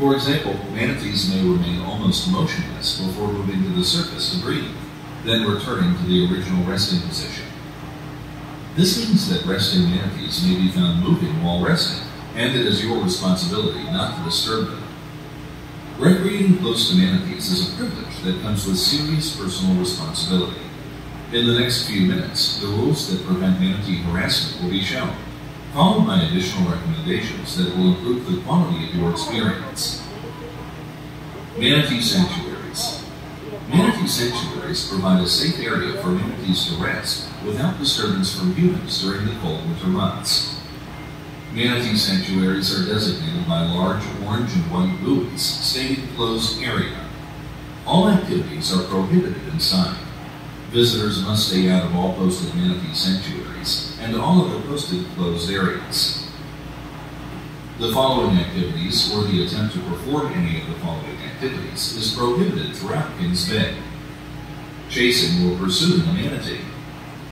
For example, manatees may remain almost motionless before moving to the surface to breathe, then returning to the original resting position. This means that resting manatees may be found moving while resting, and it is your responsibility not to disturb them. Recreating close to manatees is a privilege that comes with serious personal responsibility. In the next few minutes, the rules that prevent manatee harassment will be shown, followed by additional recommendations that will improve the quality of your experience. Manatee Sanctuaries Manatee sanctuaries provide a safe area for manatees to rest without disturbance from humans during the cold winter months. Manatee sanctuaries are designated by large orange and white buoys stating closed area. All activities are prohibited inside. Visitors must stay out of all posted manatee sanctuaries and all of the posted closed areas. The following activities, or the attempt to perform any of the following activities, is prohibited throughout Kings Bay. Chasing or pursuing a manatee.